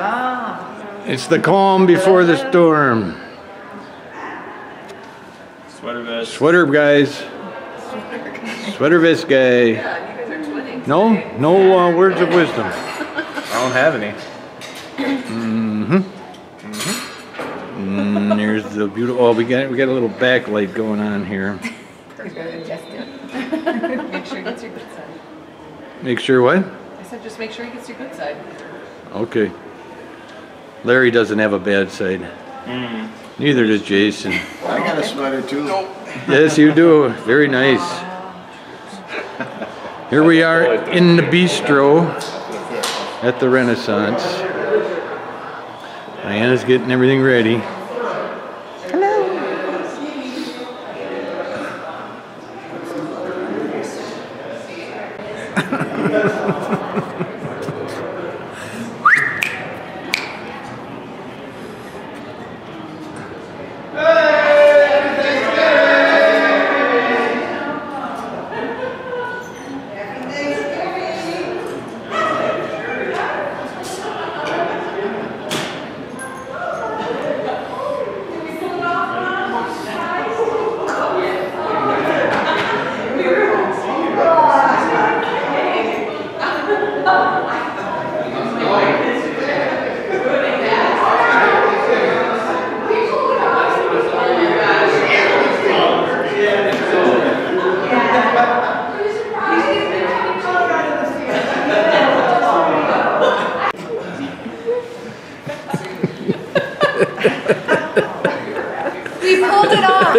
Ah. It's the calm before the storm. Sweater vest. Sweater guys. Sweater vest guy. Yeah, you guys are twinning. No, no uh, words of wisdom. I don't have any. Mm-hmm. Mm-hmm. Mm, there's the beautiful. Oh, we got we got a little backlight going on here. You're gonna adjust it. Make sure he gets your good side. Make sure what? I said just make sure he gets your good side. Okay. Larry doesn't have a bad side. Mm. Neither does Jason. I got a sweater too. Yes, you do. Very nice. Here we are in the bistro at the Renaissance. Diana's getting everything ready. We pulled it off.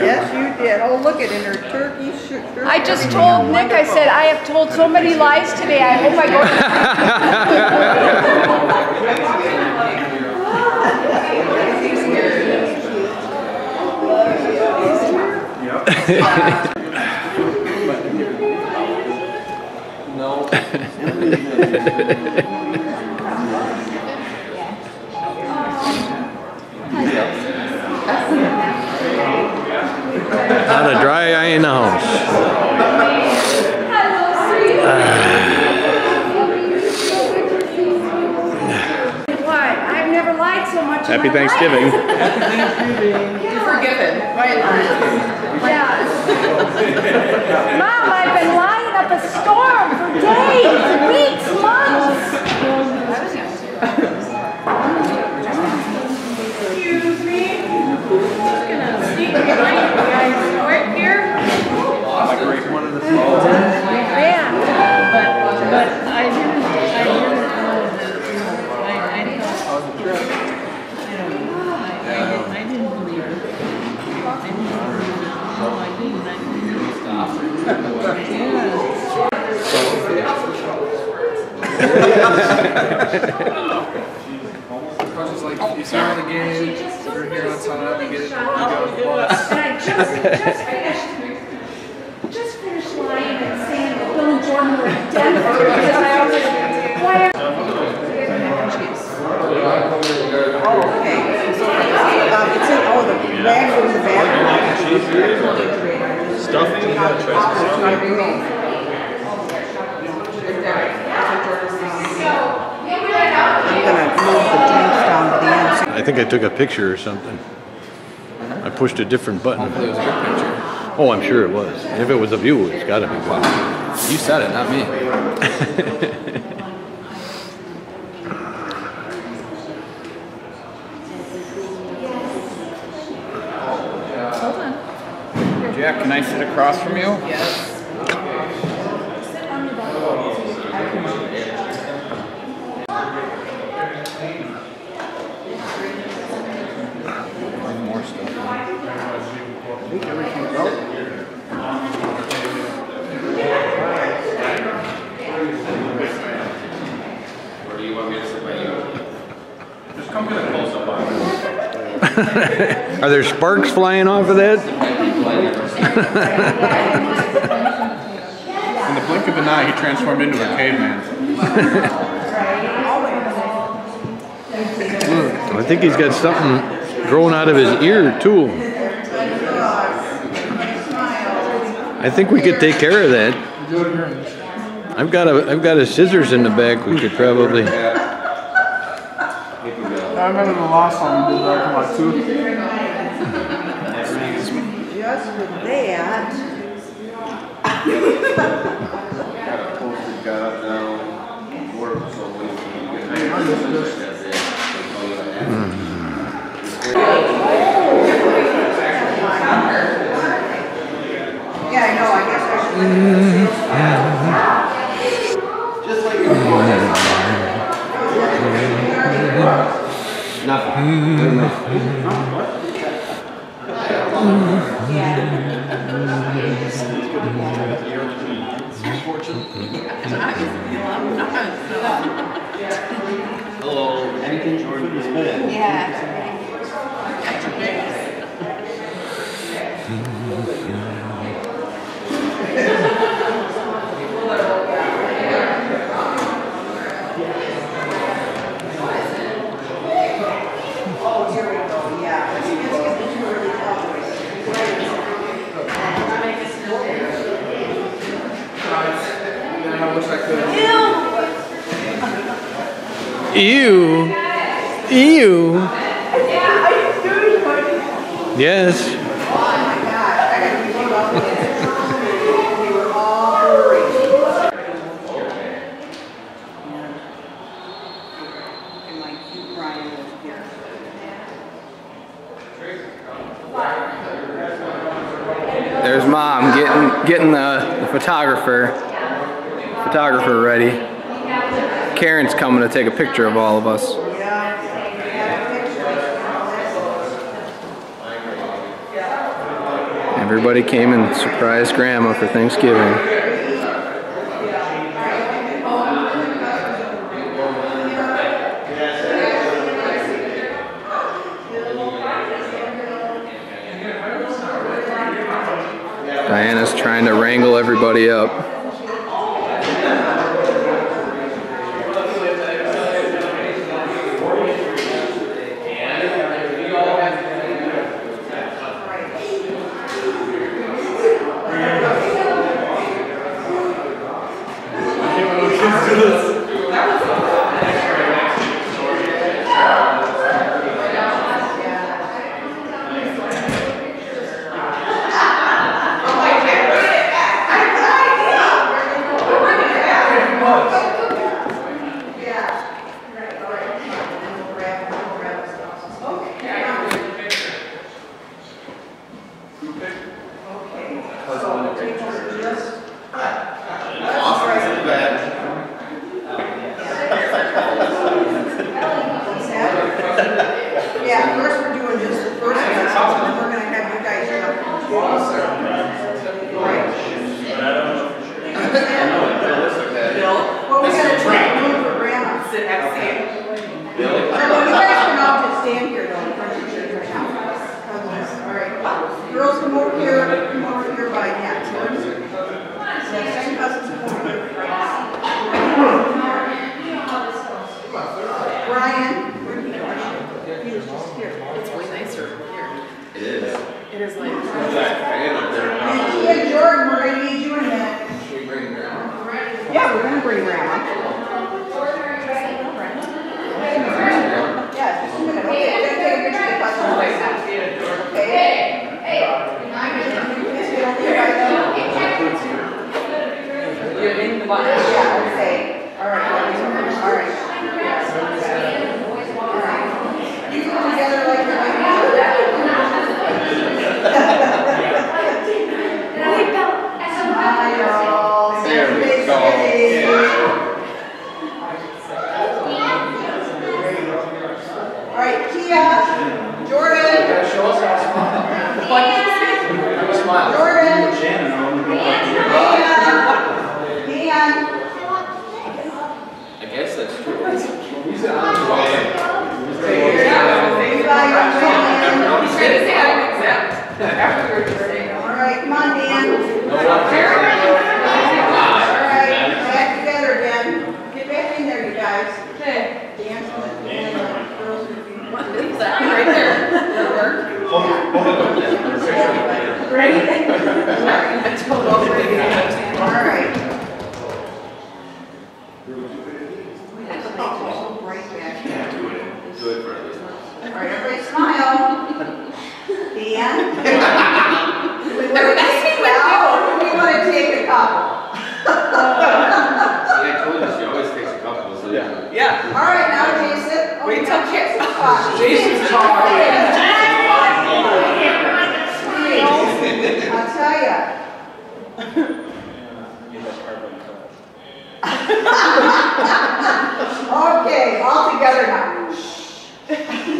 Yes, you did. Oh, look at it in her turkey shirt. I just told Nick, I said, I have told so many lies today, I hope Not a dry eye in the house. What? I've never lied so Happy. Thanksgiving. You're forgiven. Right. Yeah. Mom, I've been lying up a storm for days, weeks, months. Excuse me. Just gonna sneak behind you guys right here. Yeah. But, but I didn't, I didn't know that, you know, I, I didn't. I don't know. I, I didn't, I didn't believe it. I didn't believe it. No, I didn't, I didn't. Yeah. It's like you saw the game, you're here on time, you get it, you go to the bus. And I just, just finished, just finished lying and saying that Bill and Jordan were in Denver because I always, why Oh, okay. Um, it's in, oh, the bag was the bag. Stuffing? You gotta try some stuffing. I'm gonna move the drinks down to the end. I think I took a picture or something. I pushed a different button. Hopefully it was a good picture. Oh, I'm sure it was. If it was a view, it's got to be good. You said it, not me. Jack, can I sit across from you? Are there sparks flying off of that? In the blink of an eye, he transformed into a caveman. I think he's got something growing out of his ear, too. I think we could take care of that. I've got a I've got a scissors in the back. We could probably. I remember the last time we did that, like two. Just used that. you. Yes. There's mom getting getting the, the photographer photographer ready. Karen's coming to take a picture of all of us. Everybody came and surprised Grandma for Thanksgiving. Diana's trying to wrangle everybody up.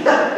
that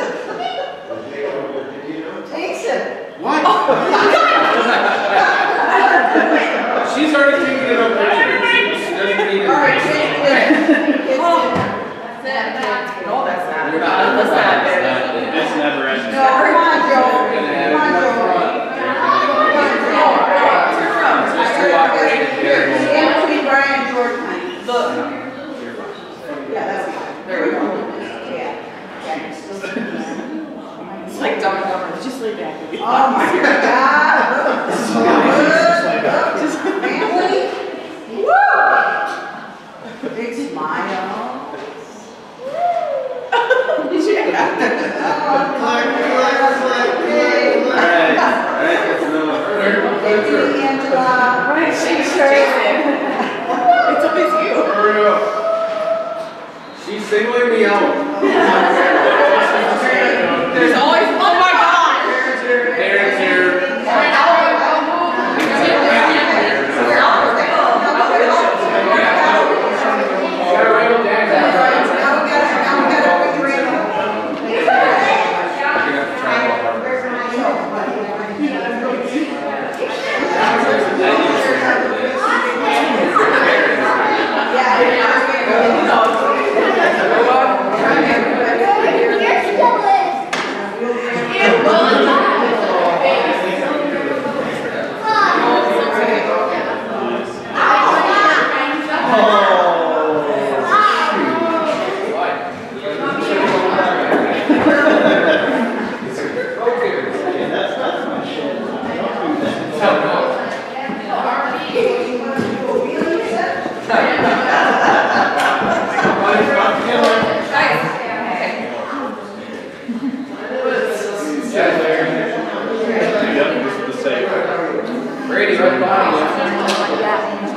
right behind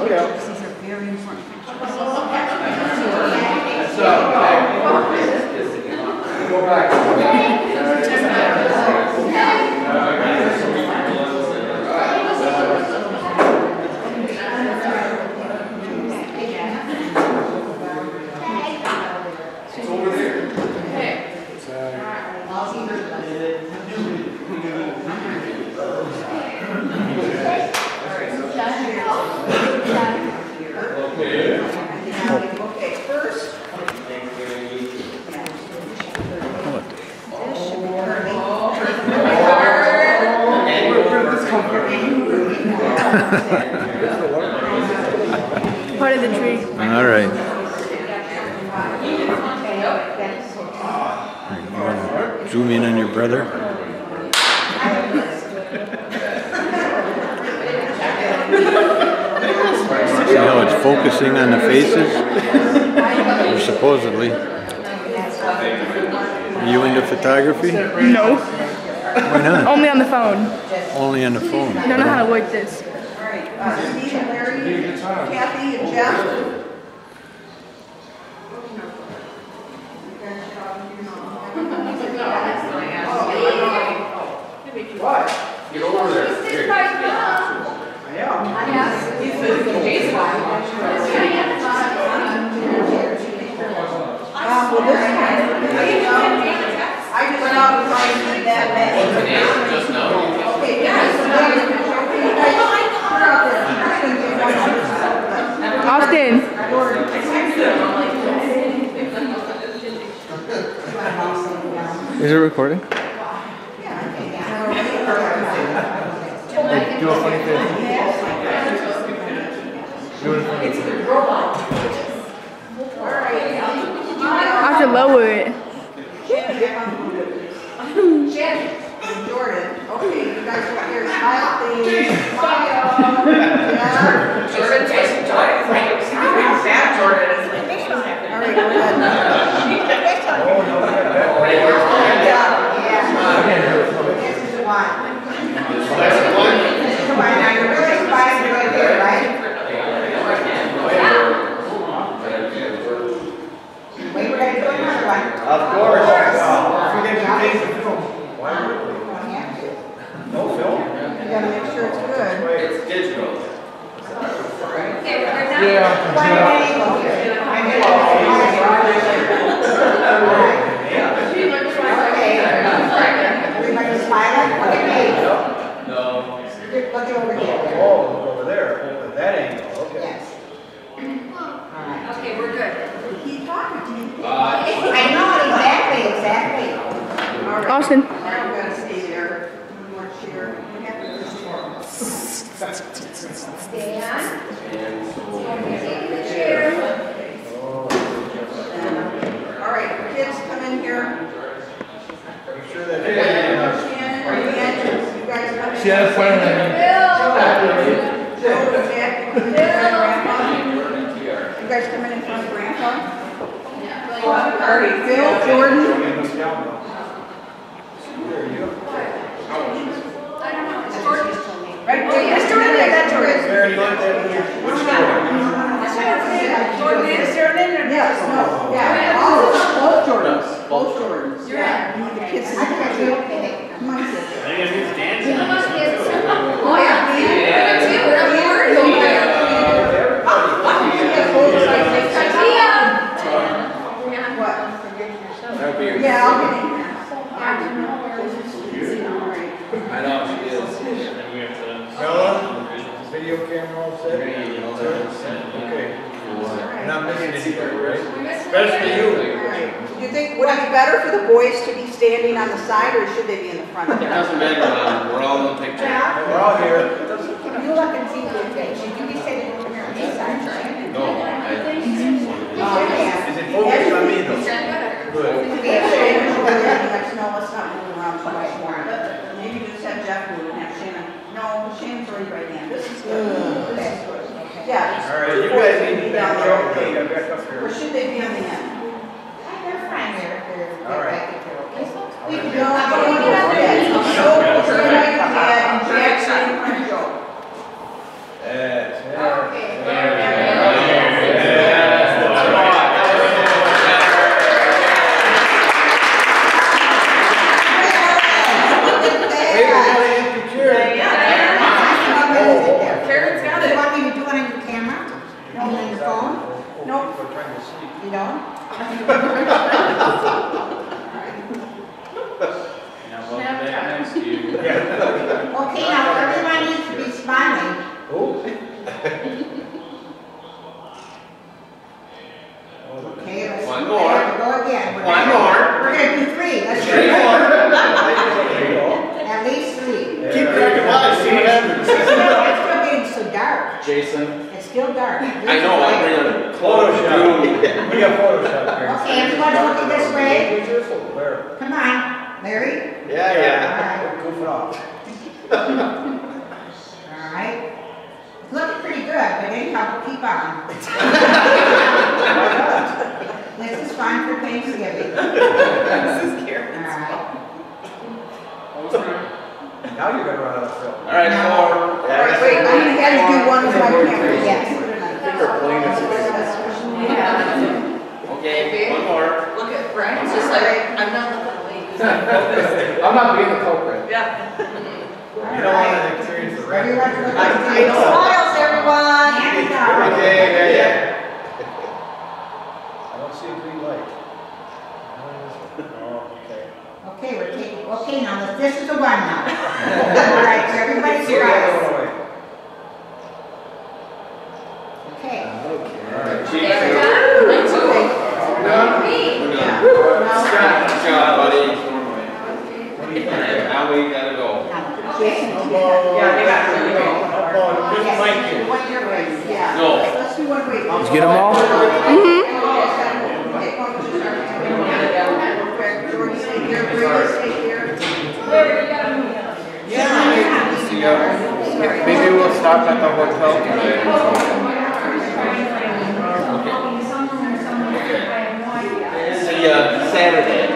you. Go lower it. Camera all set? Okay. You're not missing anything, right? Especially you. Alright, you think, would it be better for the boys to be standing on the side, or should they be in the front there? Doesn't matter, Mom, we're all in the picture. We're all here. You look and see good things. Should you be sitting over here on this side? No, I, Is it focused on me though? Good. We have Shannon over there, and let's know, let's not move around too much more. Maybe just have Jeff move and have Shannon, no, Shannon's already right hand, this is good, this is good. Yeah. All right, you guys need to be down there, okay, I'm back up Or should they be on the end? They're fine, they're, they're, All they're right. back if they're okay. We can go, I don't want to go. Ahead. So, we're right ahead, and Jack, Shane, and Joe. That's it. Hey, everybody, empty chair. Karen's got You it. want me to do it on your camera? No, on your phone? Nope. We're trying to see. You don't? Yeah. Okay, now everyone needs to be smiling. Oh. Okay, let's. One we more. have to Go again. We're One gonna- more. We're gonna do three, let's do There you three. go. At least three. Keep cracking wise, see what happens. It's still getting so dark. Jason, It's still dark. I know, I'm real. Photoshop. We got Photoshop here. Okay, everybody looking this way. Be careful, Where? Come on, Larry. Yeah, yeah. All right. Goofing off. All right. It's looking pretty good, but anyhow, we'll keep on. This is fine for Thanksgiving. This is Karen. All right. Now you're gonna run out of film. All right, four. All right, wait, I'm gonna have to do one with my camera. Yes. Okay, one more. Look at Brian, it's just like, I'm not looking away. He's like, I'm not being the culprit. Yeah. You don't want to experience the Ready, wreck. let's look I, I know. Smiles, everyone. Hands down. Okay, yeah, yeah. I don't see a green light. Oh, okay. Okay, we're taking, okay, now, this is the one now. All right, so everybody's See the right. other way. Okay. Chief, We're done? Me. we're Yeah. done. Scott, Scott, buddy. Now we gotta go. Now, Jason. Yeah, they got to go. How just Mike here? What you're ready. Yeah. No. Let's do one, wait. Did you get 'em all? Jordan, stay here, Brady, stay here. See ya. Maybe we'll stop at the hotel. See ya Saturday.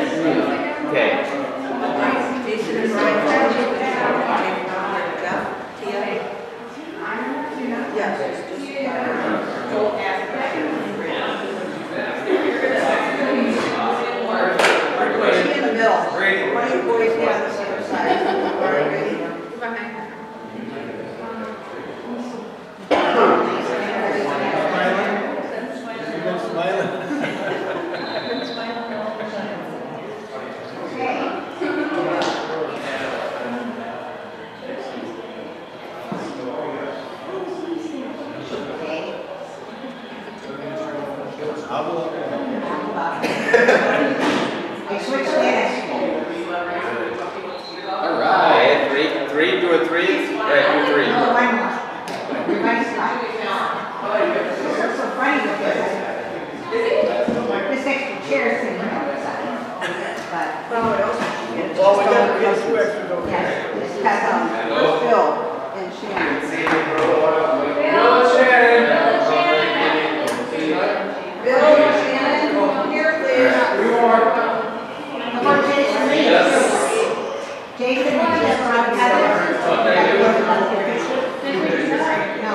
but. Well, we get. Got, we got. Yes, Phil and Shannon. Phil, Shannon. Shannon, here please. We want. Come on, Jason. Yes. Jason, you just want to have it. No.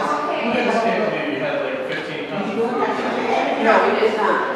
No, we did not.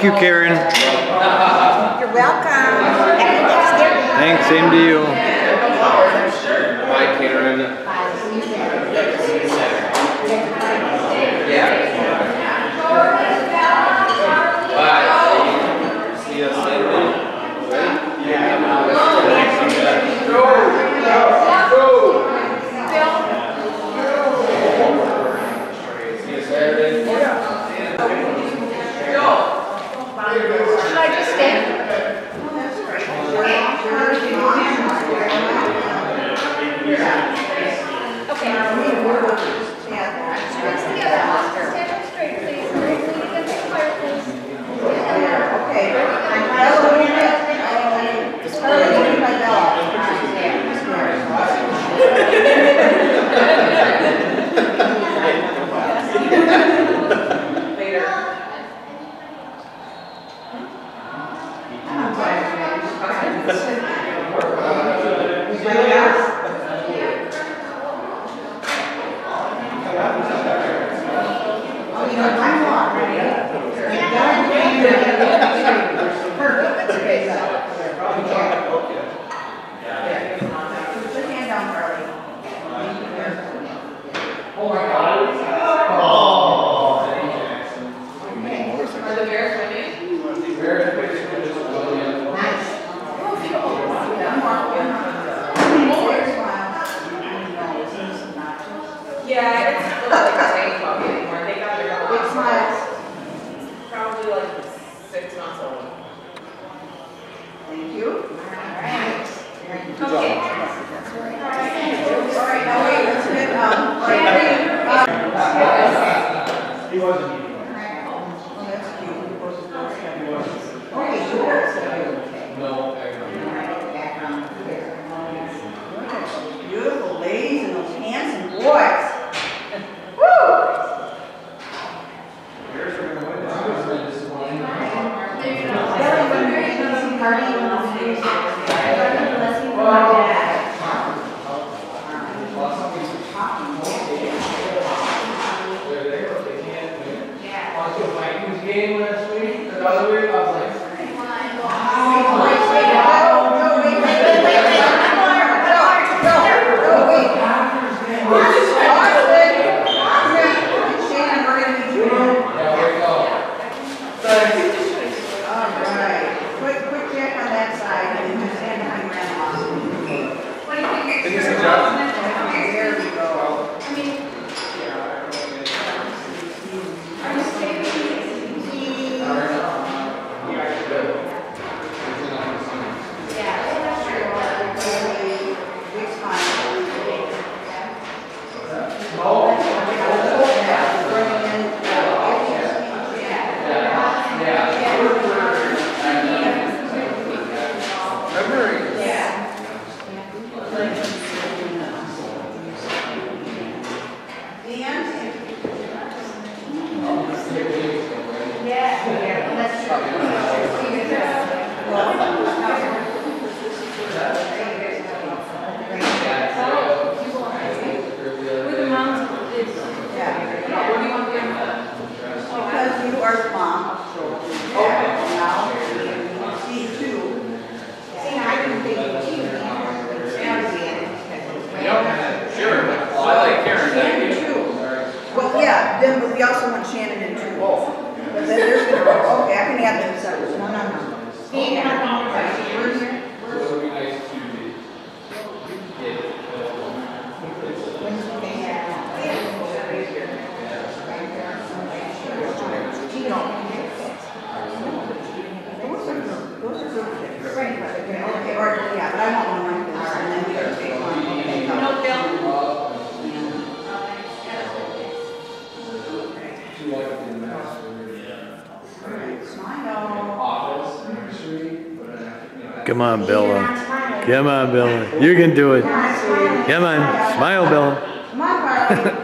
Thank you, Karen. You're welcome. Thanks, same to you. Shannon too. Well, yeah, then, but we also want Shannon and two both. But then there's gonna, okay, I can add them no, no, no. Come on, Bella. Come on, Bella. You can do it. Come on. Smile, Bella.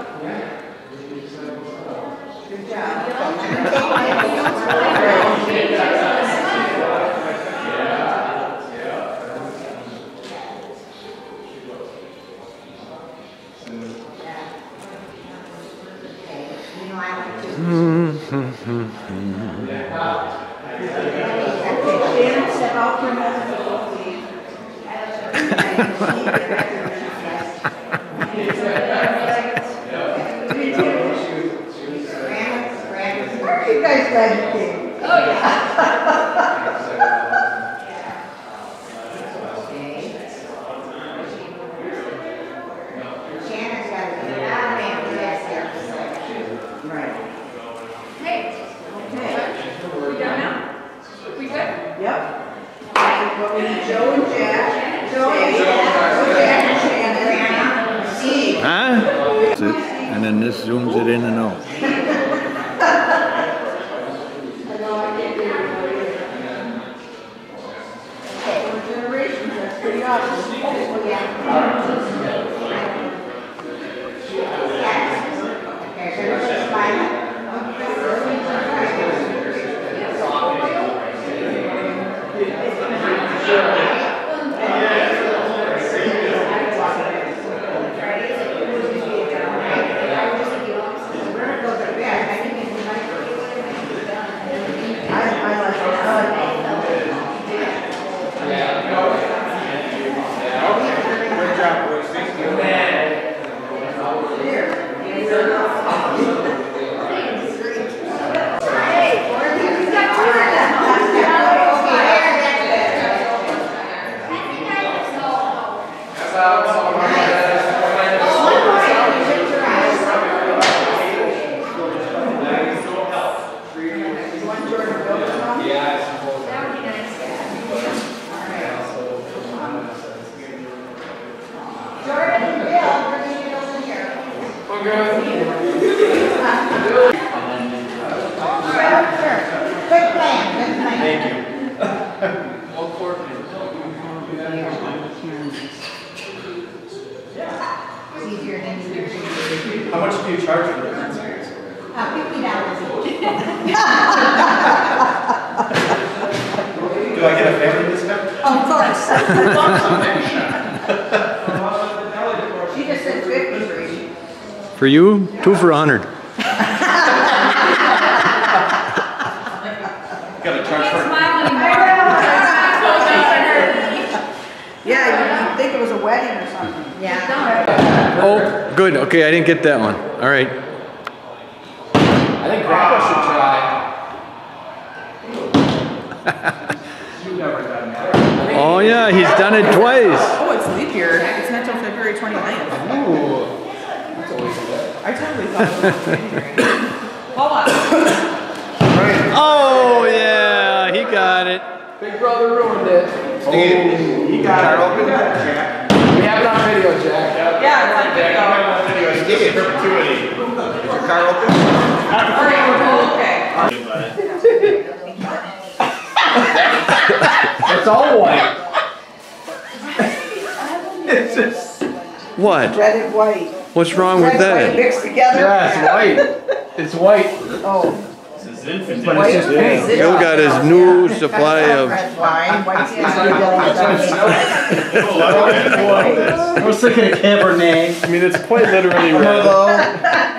Got it open? Jack. We have it on video, Jack. Yeah, it's on video. Steve, perpetuity. Is your car open? All right, okay. It's all white. It's just what? Red and white. What's wrong with Red and white mixed together? Yeah, it's white. It's white. Oh. But it's just pink. Bill got his new supply of. Red wine, white's I was thinking of Cabernet. I mean, it's quite literally red. Merlot.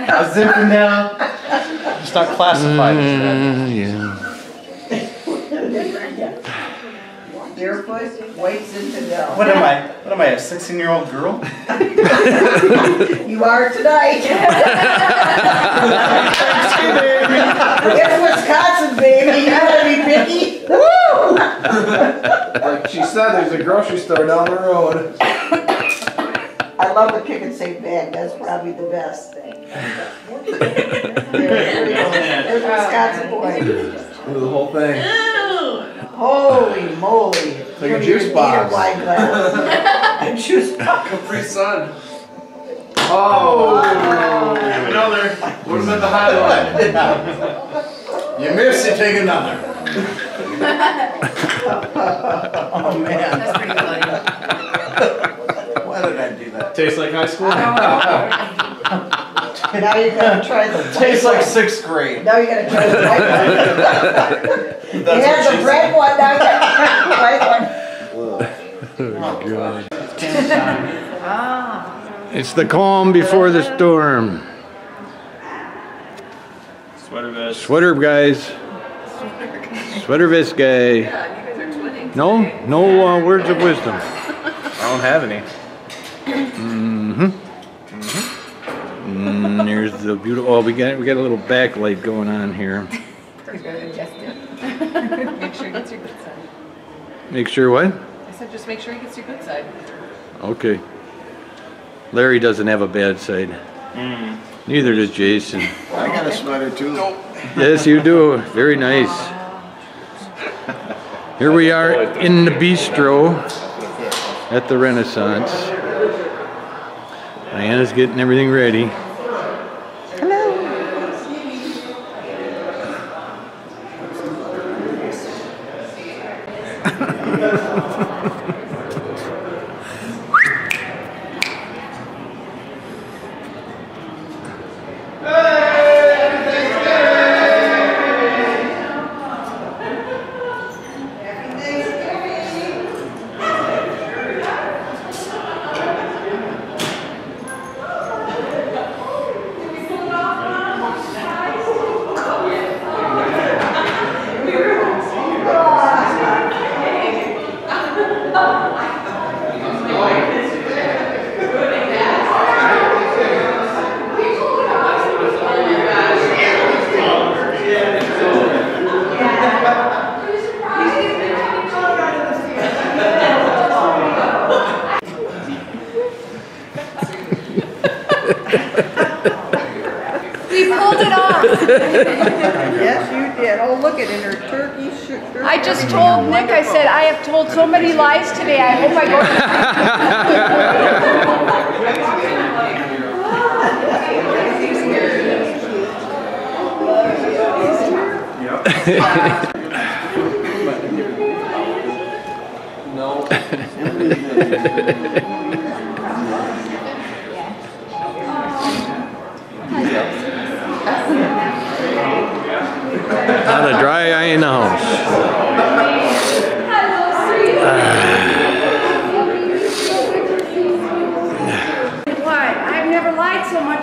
A Zinfandel. Just not classified as red. Mm, yeah. Barefoot, white Zinfandel. What am I? What am I, a 16 year old girl? You are tonight. It's Wisconsin, baby. You gotta be picky. Woo! Like she said, there's a grocery store down the road. I love the pick and save bag. That's probably the best thing. There, there we go. There's Wisconsin boy. Do the whole thing. Holy moly. Like a juice even need box. a wine glass. A juice box. Capri Sun. Oh. Another. Would have been the highlight. You miss, you take another. oh man. That's pretty funny. Why did I do that? Tastes like high school? Now you're gonna try the. white Tastes like one. sixth grade. Now you gotta try the white one. You That's had what the she red one, now you got the white one. It's the calm before the storm. Sweater vest. Sweater guys. Sweater vest guy. Yeah, you guys are twinning. No, no uh, words of wisdom. I don't have any. Mm-hmm. Mm, there's the beautiful. Oh, we got we got a little backlight going on here. You're gonna adjust it. Make sure he gets your good side. Make sure what? I said just make sure he gets your good side. Okay. Larry doesn't have a bad side. Neither does Jason. I got a sweater too. Yes, you do. Very nice. Here we are in the bistro at the Renaissance. Diana's getting everything ready.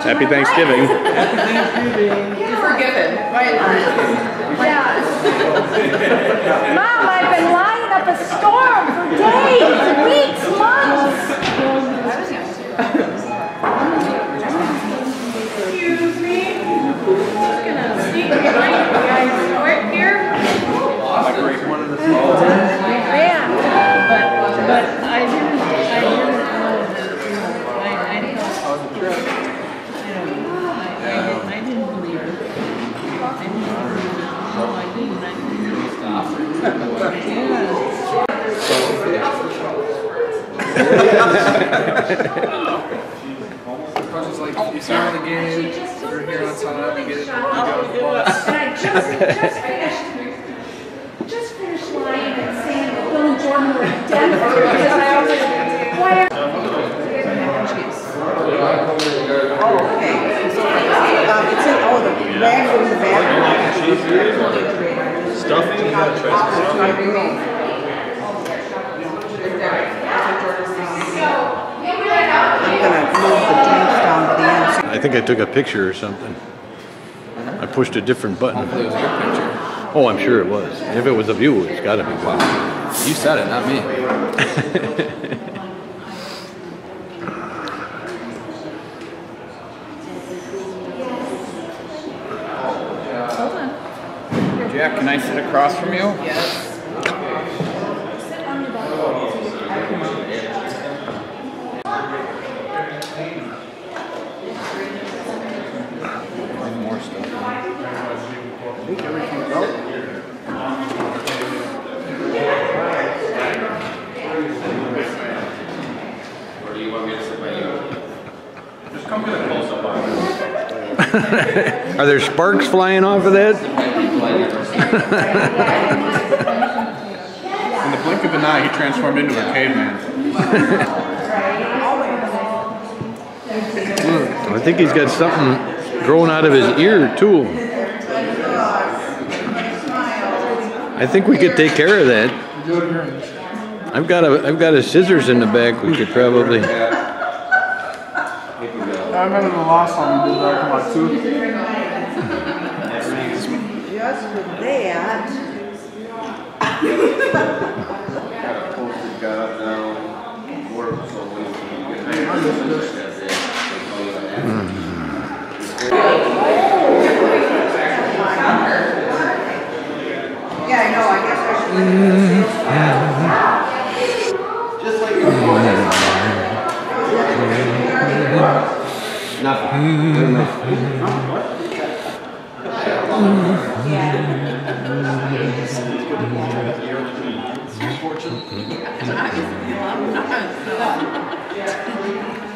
Happy Thanksgiving. You're forgiven. Yeah. Mom, I've been lying up a storm for days, weeks, months. Excuse me. Just gonna sneak behind you guys quick here. Yeah. But, but I didn't, I didn't know that, you know, I, I felt, you know, I, I didn't, I didn't believe it. I didn't believe it. No, I didn't, I didn't. Yeah. It's like you start the game, you're here on time, you get it, you go to the bus. And I just, just finished, just finished lying and saying that Bill and Jordan were in Denver because I was like, why are Oh, okay. Um, it's in, oh, the bag was the bag. Stuffing, you gotta try some I'm gonna move the tanks down to the end. I think I took a picture or something. I pushed a different button. Hopefully it was a good picture. Oh, I'm sure it was. If it was a view, it's gotta be good. You said it, not me. Jack, can I sit across from you? Yes. More stuff. Are there sparks flying off of that? In the blink of an eye, he transformed into a caveman. I think he's got something growing out of his ear too. I think we could take care of that. I've got a I've got a scissors in the back. We could probably. I remember the last time we did that, come on, two. Just with that. Got up now, work, so when Yeah, I know, I guess I should. Just like your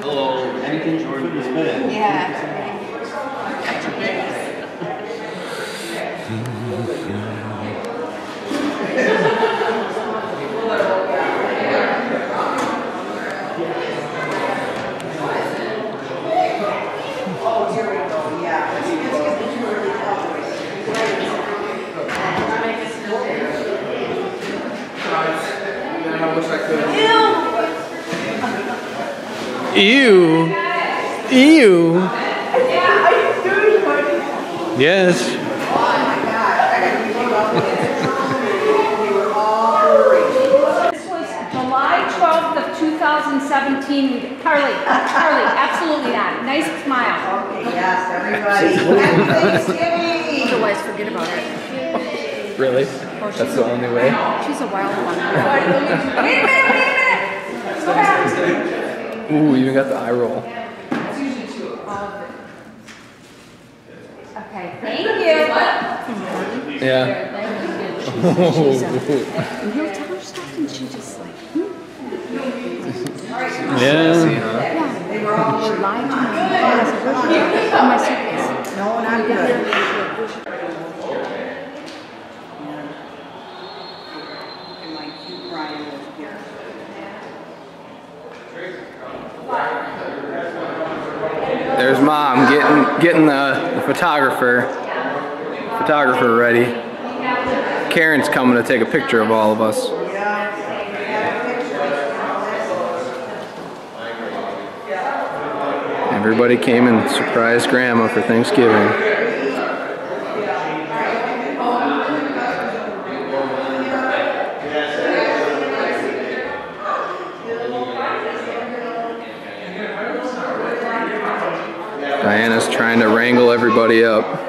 Hello, anything Jordan is good. Oh, here we go, yeah. It's, it's getting too early Man, I wish I could. Ew. Ew. Yes. Oh my God, I gotta be all We were all hurry. This was July 12th of 2017. Carly, Carly, absolutely not. Nice smile. Okay, yes, everybody. Happy Thanksgiving. Otherwise, forget about it. Really? That's the only way? She's a wild one. Wait a minute, wait a minute. Go back. Ooh, you even got the eye roll. Okay, thank you. Yeah. And he'll tell her stuff and she just like, hmm. Yeah. Yeah. She lied to me. No, not good. There's mom getting getting the, the photographer photographer ready. Karen's coming to take a picture of all of us. Everybody came and surprised Grandma for Thanksgiving. Diana's trying to wrangle everybody up.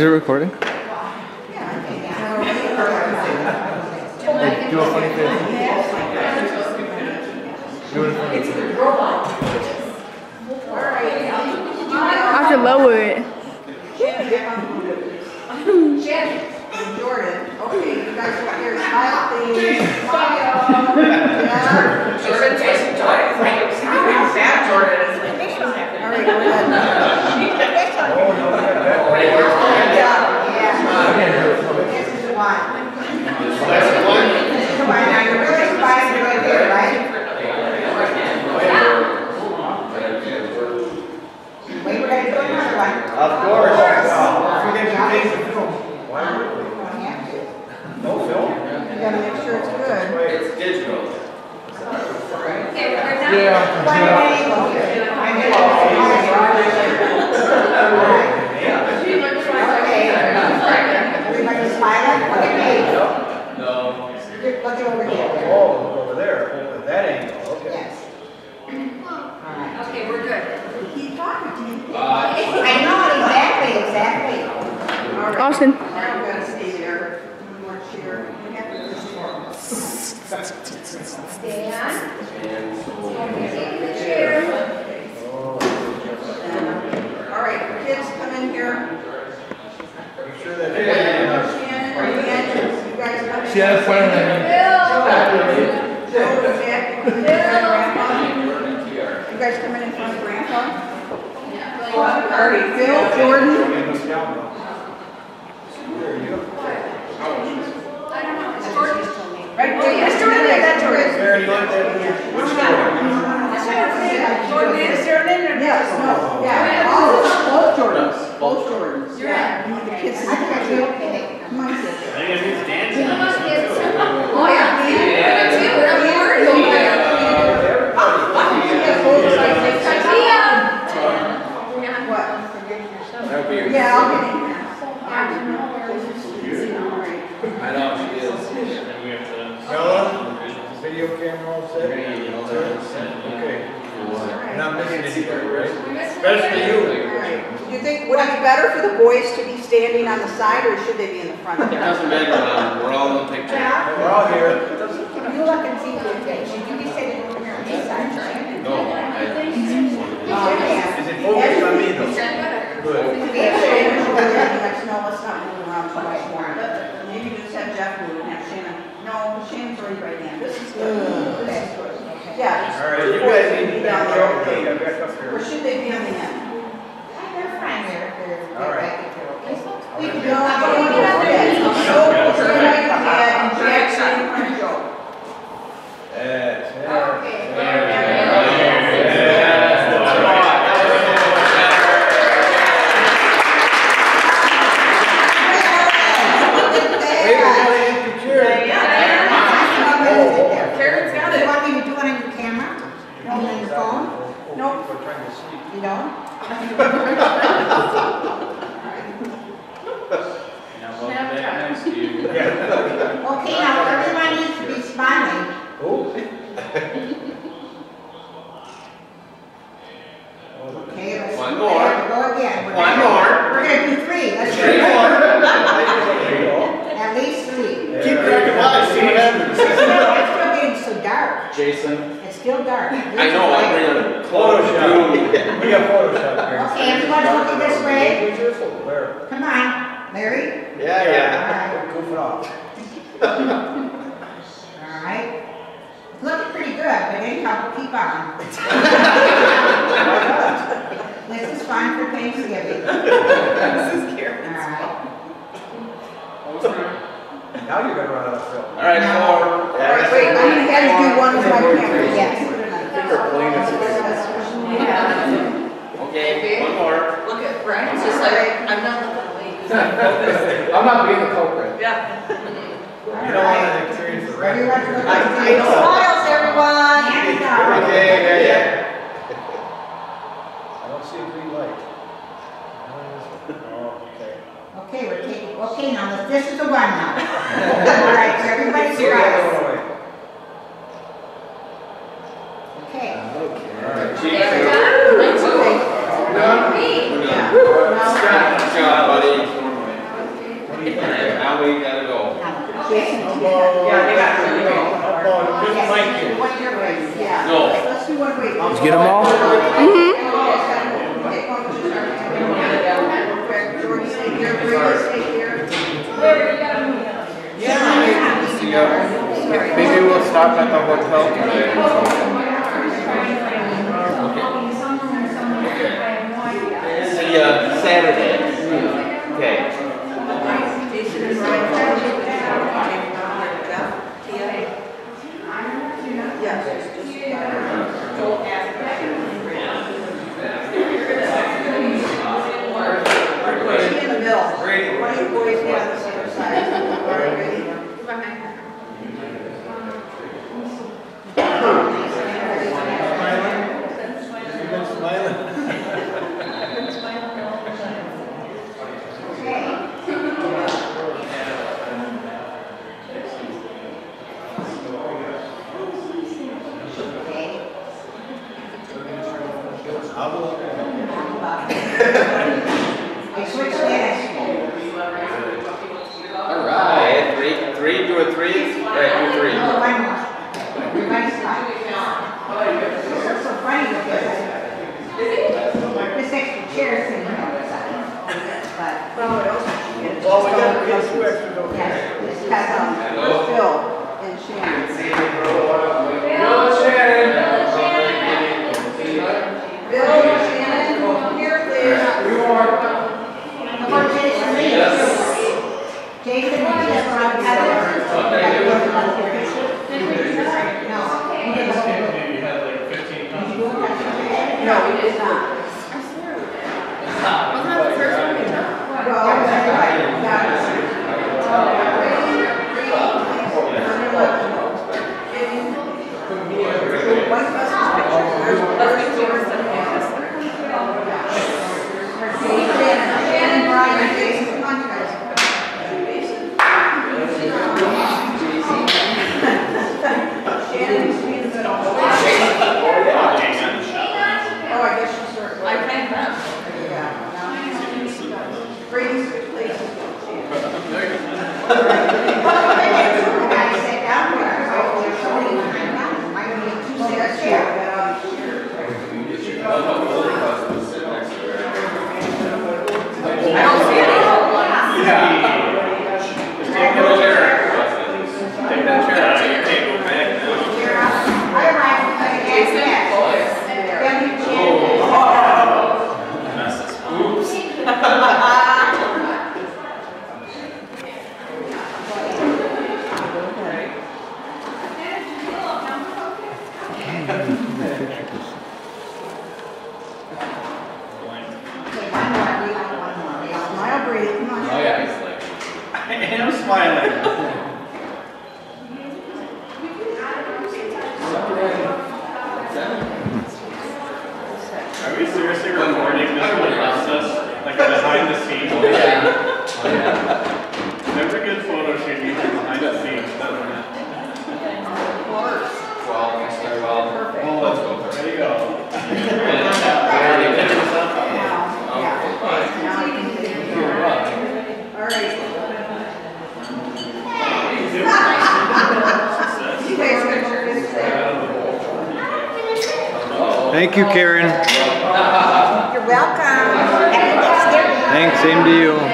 Is it recording? All Goofing off. right. All right. Looking pretty good, but anyhow, keep on. Oh, this is fine for Thanksgiving. This is Karen. All right. Now you're gonna run out of film. All right, four. All right, wait, I'm gonna have to do one with my camera, yes. Okay, one more. Look at Brian's just like, I'm not looking away. I'm not being the culprit. Yeah. You don't want to experience the wreck. Everyone I I know smiles, everyone. Hands down. Okay, yeah, yeah. I don't see a green light. Oh, okay. Okay, we're taking, okay, now this is the one now. All right, so everybody's Get the right. other one away. Okay. Good job, buddy. Now we gotta go. Now, Jason, How about- How about just Mike yes, here? what your yeah. No. Let's do one. Did you get them all? Here, Brady. Maybe we'll stop at the hotel today. See ya Saturday. Tá Alô? We got Smile, come on. Oh, yeah, he's like. I am smiling. Same to you.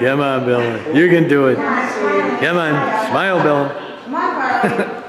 Come on, Bill. You can do it. Come on. Smile, Bill.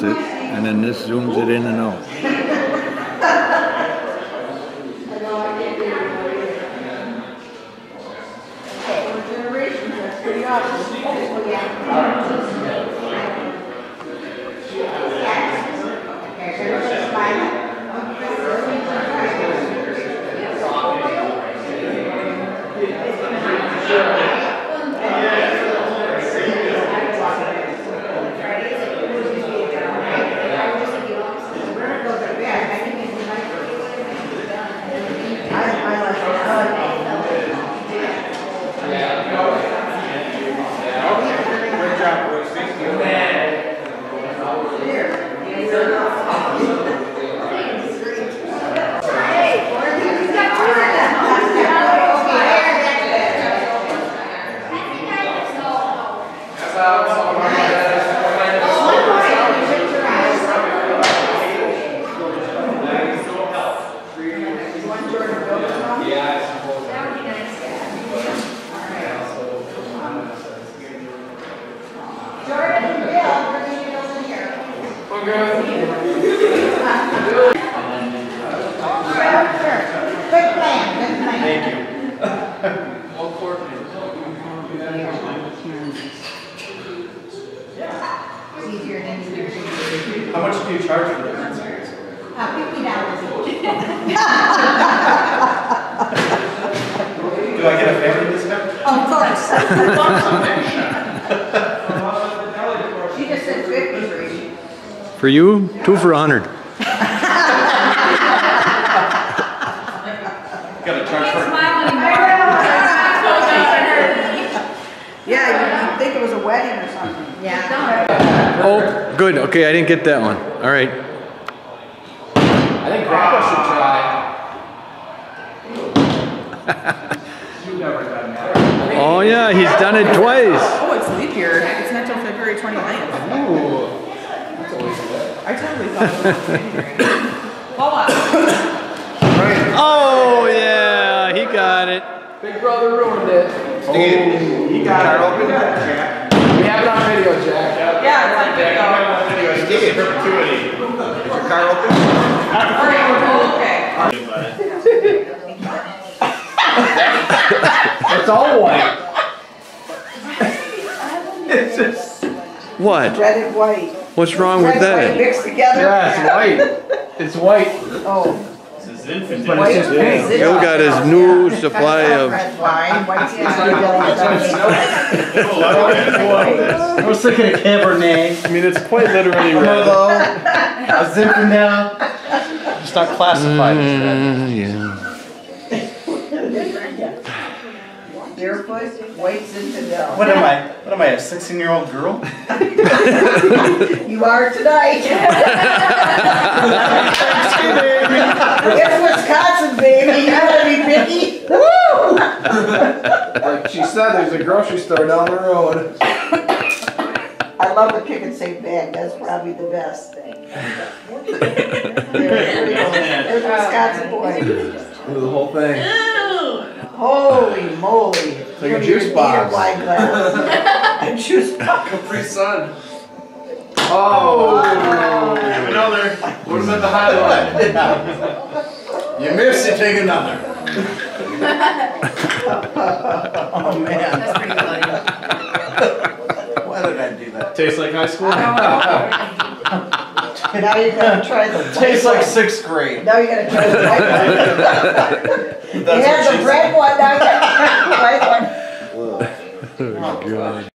Huh? And then this zooms it in and out. Four generations, that's pretty awesome. There's everybody smiling. I, I like it. I like it. Good job, boys. Thank you. Good plan, good plan. Thank you. It's easier than you do. How much do you charge for this? Uh, fifty dollars each. Do I get a family discount? Of course. She just said fifty for each. For you, two for a hundred. Got to charge for Yeah, you- you'd think it was a wedding or something. Yeah. Oh, good. Okay, I didn't get that one. All right. I think Grandpa should try. You've never done that. Oh yeah, he's done it twice. Oh, it's leap year. It's not till February 29th. Ooh. That's always good. I totally thought it was January. Hold on. Oh yeah, he got it. Big brother ruined it. Steve, you got it open? Jack. We have it on video, Jack. Yeah, it's on video. Steve, perpetuity. Is your car open? Okay. It's all white. It's just. What? Dreaded white. What's wrong with Red, white that? Mixed together. Yeah, it's white. It's white. Oh. But it's just pink. Bill got his new supply of. Red wine, white's I was thinking of Cabernet. I mean, it's quite literally red. Merlot. A Zinfandel. It's not classified as red. Mm, yeah. Barefoot, white Zinfandel. What am I? What am I, a 16 year old girl? You are tonight. It's Wisconsin, baby. You gotta be picky. Woo! Like she said, there's a grocery store down the road. I love the Pick 'n Save bag. That's probably the best thing. There, there we go. There's Wisconsin boy. Do the whole thing. Holy moly. like a You don't juice even need box. a wine glass. A juice box. Capri Sun. Oh. Another. Would have been the highlight. You missed, you take another. oh man. That's pretty funny. Why did I do that? Tastes like high school. Now you gotta try the white Tastes like one. sixth grade. Now you gotta try the white one. You That's had what the she red one, now you gotta try the white one. Oh, God.